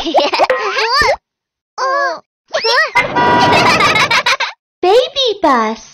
Baby bus.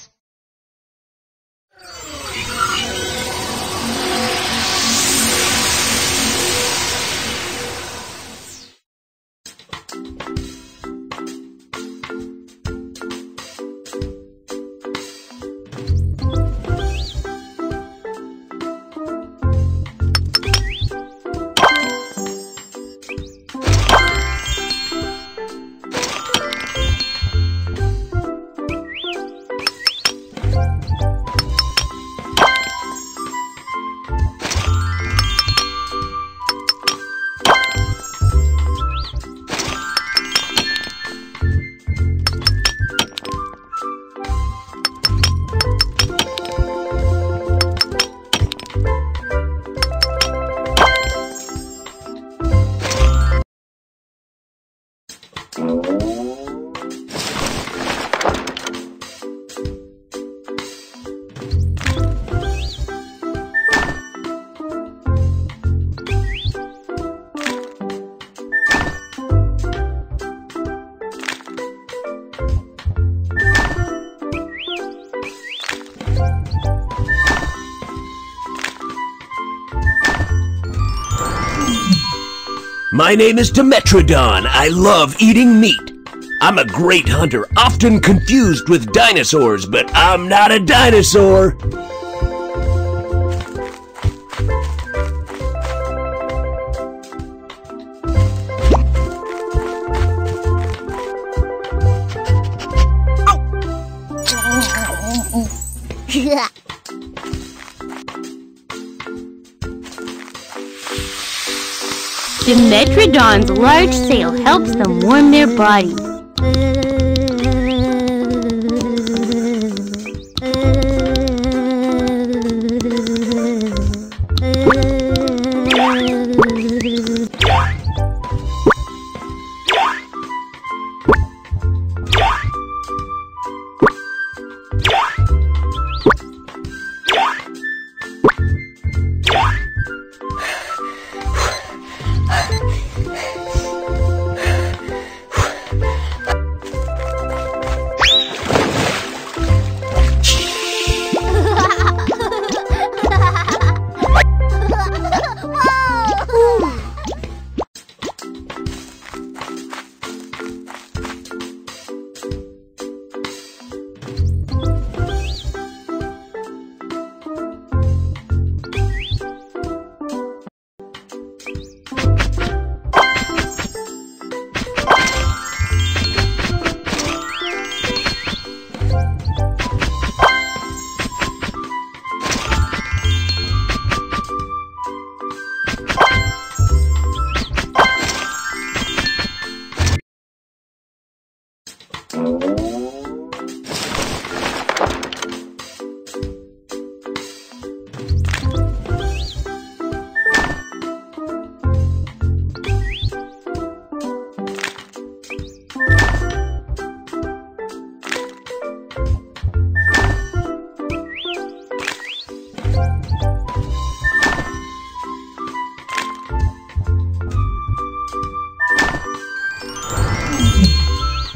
My name is Dimetrodon. I love eating meat. I'm a great hunter, often confused with dinosaurs, but I'm not a dinosaur. Dimetrodon's large sail helps them warm their bodies.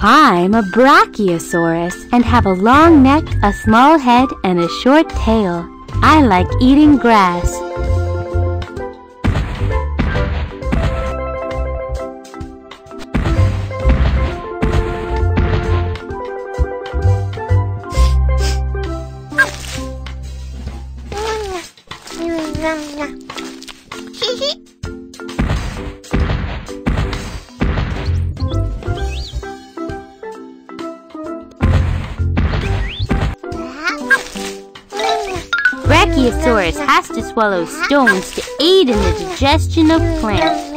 I'm a Brachiosaurus and have a long neck, a small head, and a short tail. I like eating grass. To swallow stones to aid in the digestion of plants.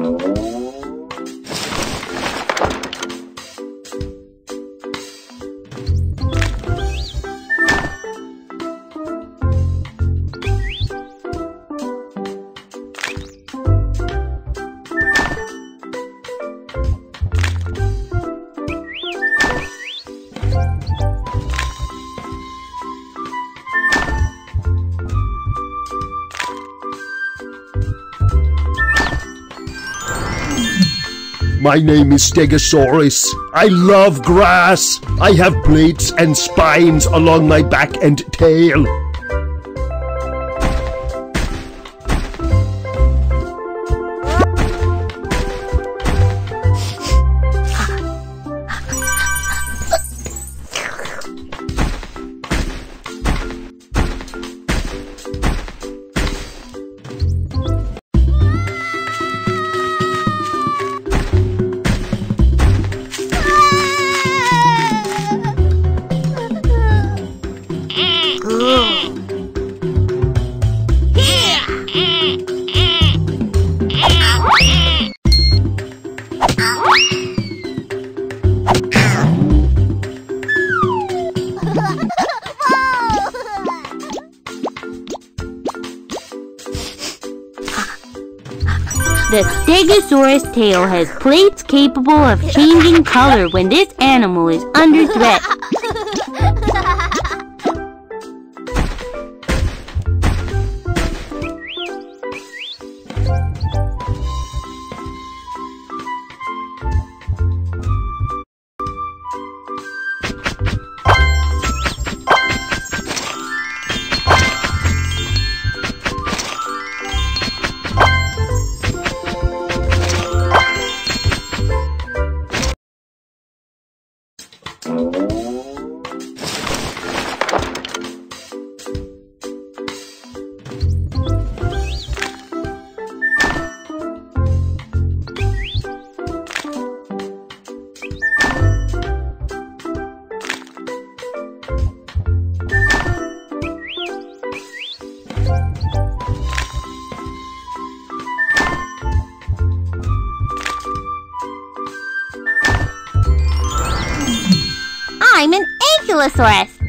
う。My name is Stegosaurus. I love grass. I have plates and spines along my back and tail. The Stegosaurus tail has plates capable of changing color when this animal is under threat.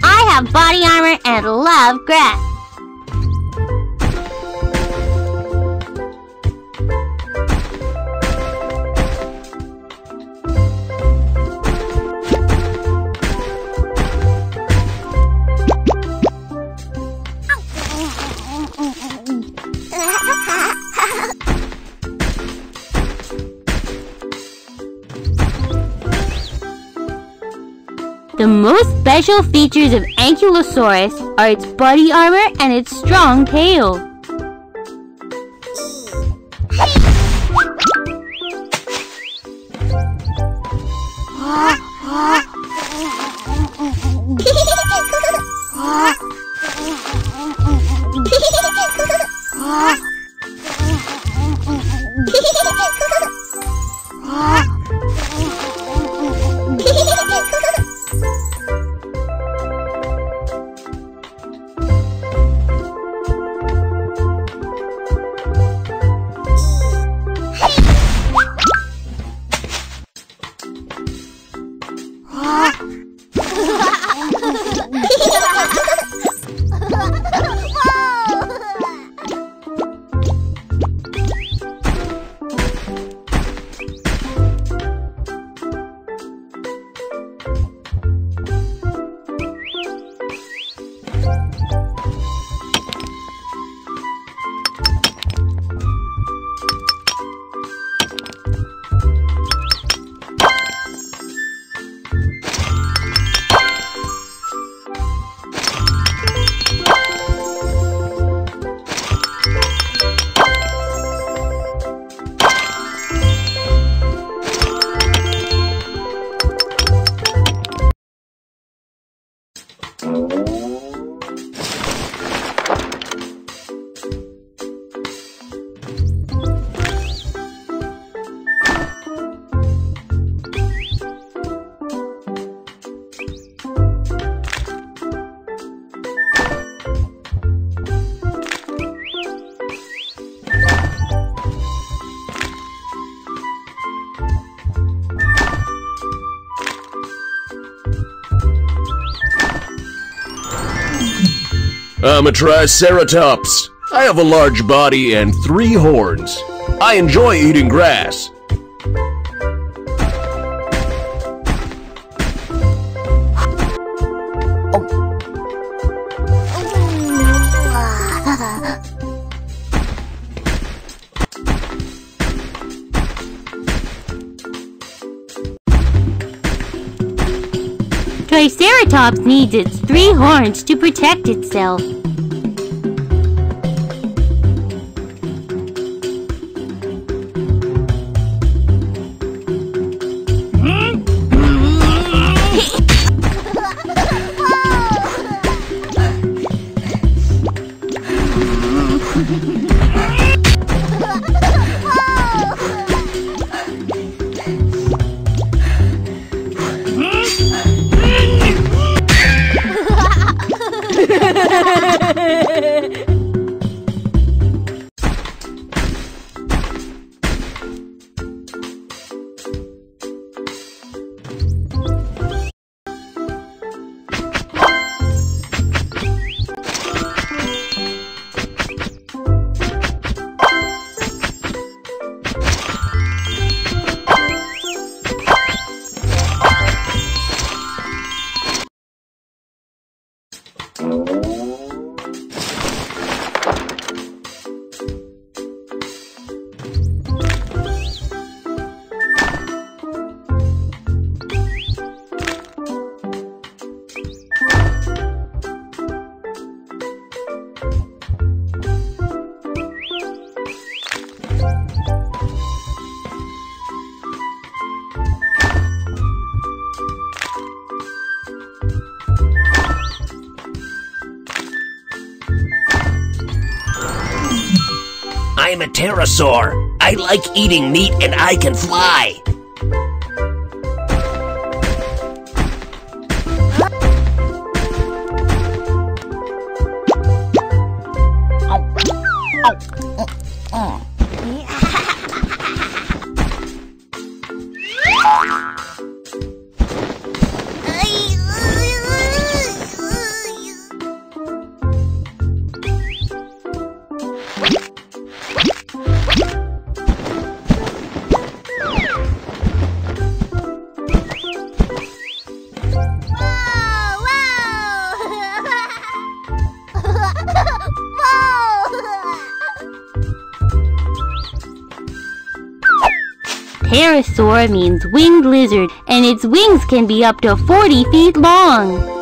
I have body armor and love grass. Most special features of Ankylosaurus are its body armor and its strong tail. I'm a Triceratops. I have a large body and three horns. I enjoy eating grass. Triceratops needs its three horns to protect itself. Pterosaur. I like eating meat and I can fly. Pterosaur means winged lizard, and its wings can be up to 40 feet long.